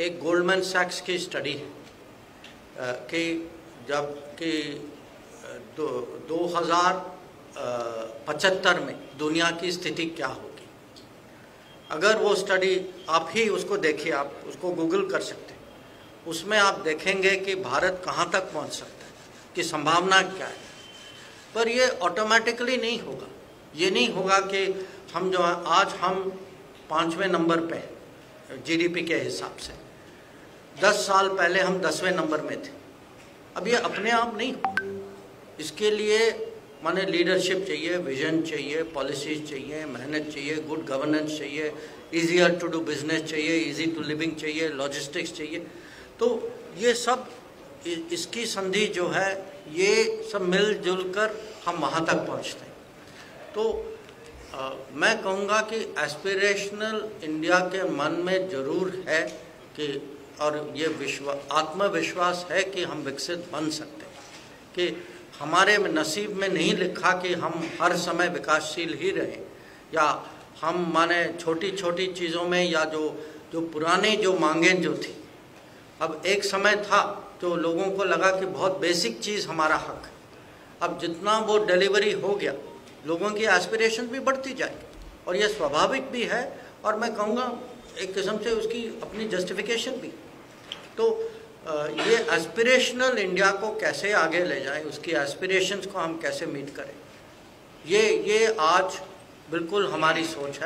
एक गोल्डमैन सैक्स की स्टडी है कि जब कि दो, हज़ार पचहत्तर में दुनिया की स्थिति क्या होगी। अगर वो स्टडी आप ही उसको देखिए आप उसको गूगल कर सकते हैं। उसमें आप देखेंगे कि भारत कहाँ तक पहुँच सकता है कि संभावना क्या है। पर ये ऑटोमेटिकली नहीं होगा। ये नहीं होगा कि हम जो आज हम पाँचवें नंबर पे जीडीपी के हिसाब से। दस साल पहले हम दसवें नंबर में थे। अब ये अपने आप नहीं इसके लिए माने लीडरशिप चाहिए विजन चाहिए पॉलिसीज़ चाहिए मेहनत चाहिए गुड गवर्नेंस चाहिए इजियर टू डू बिज़नेस चाहिए इजी टू लिविंग चाहिए लॉजिस्टिक्स चाहिए। तो ये सब इसकी संधि जो है ये सब मिलजुल कर हम वहाँ तक पहुँचते हैं। तो आ, मैं कहूँगा कि एस्पिरेशनल इंडिया के मन में ज़रूर है कि और ये विश्व, आत्मविश्वास है कि हम विकसित बन सकते हैं, कि हमारे नसीब में नहीं लिखा कि हम हर समय विकासशील ही रहें, या हम माने छोटी छोटी चीज़ों में, या जो जो पुराने जो मांगें जो थी। अब एक समय था तो लोगों को लगा कि बहुत बेसिक चीज़ हमारा हक है। अब जितना वो डिलीवरी हो गया, लोगों की एस्पिरेशन भी बढ़ती जाएगी, और ये स्वाभाविक भी है, और मैं कहूँगा एक किस्म से उसकी अपनी जस्टिफिकेशन भी। तो ये एस्पिरेशनल इंडिया को कैसे आगे ले जाए, उसकी एस्पिरेशंस को हम कैसे मीट करें? ये ये आज बिल्कुल हमारी सोच है।